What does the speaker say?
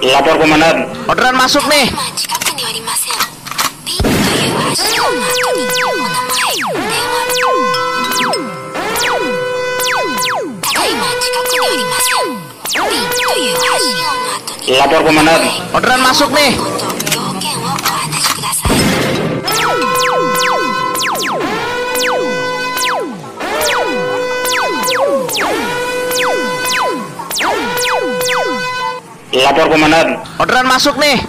Lapor komandan. Orderan masuk nih. Lapor komandan. Orderan masuk nih. Lapor komandan. Orderan masuk nih.